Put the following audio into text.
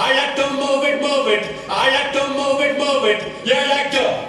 I like to move it, move it. I like to move it, move it. Yeah, I like to.